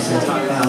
choice